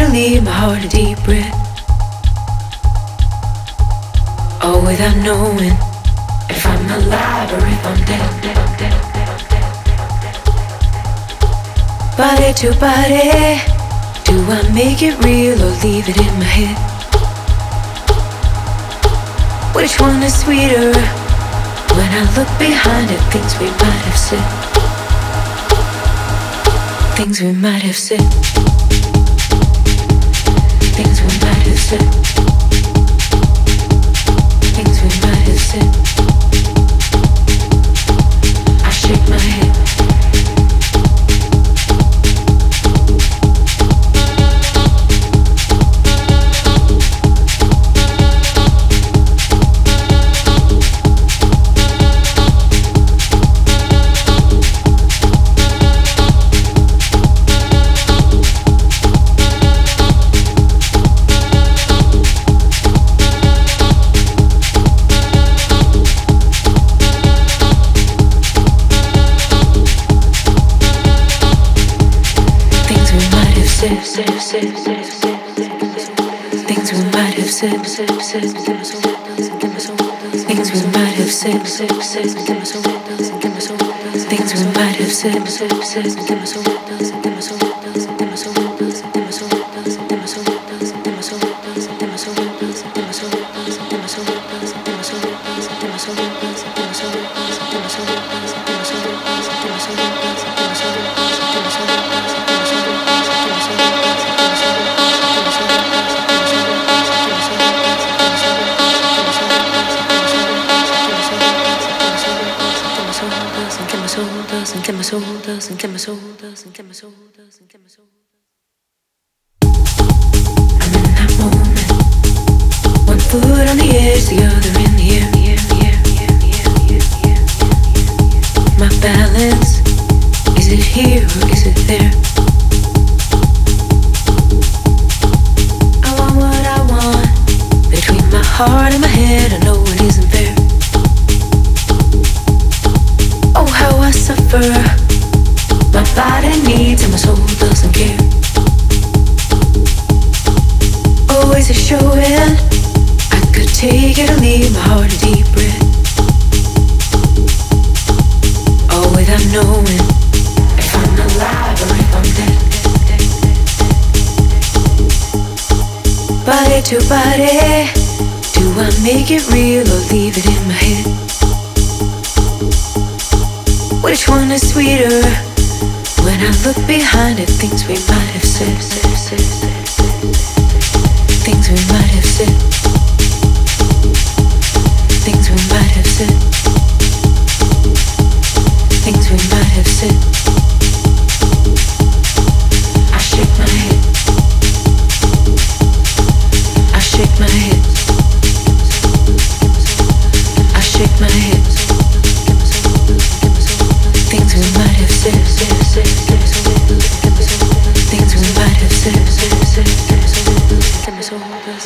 it leave my heart a deep breath. All without knowing if I'm alive or if I'm dead. Body to body, do I make it real or leave it in my head? Which one is sweeter? When I look behind at things we might have said things we might have said. Might have said. Things we might have said. Things we might have said. Things we might have said, soul doesn't my soul doesn't my soul doesn't my soul doesn't my soul in that moment One foot on the edge, the other in the air. My balance Is it here Body do I make it real or leave it in my head? Which one is sweeter? When I look behind at things we might have said. things we might have said,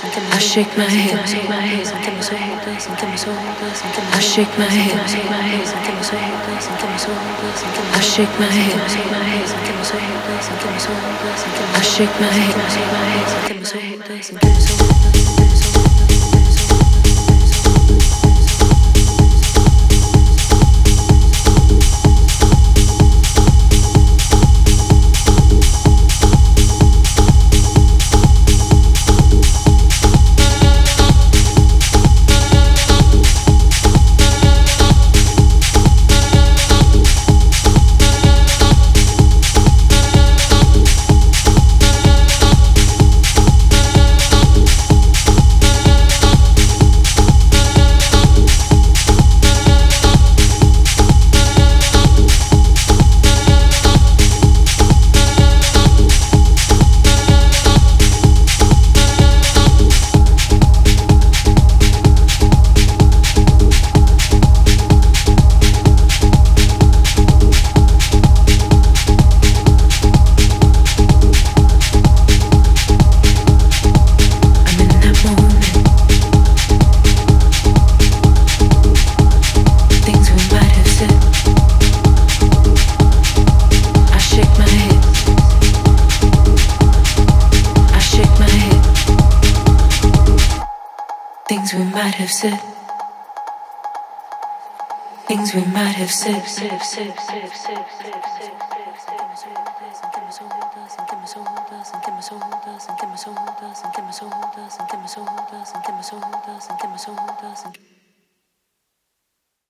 I shake my head. I shake my head. I shake my head. I shake my head. We might have said. Things we might have said.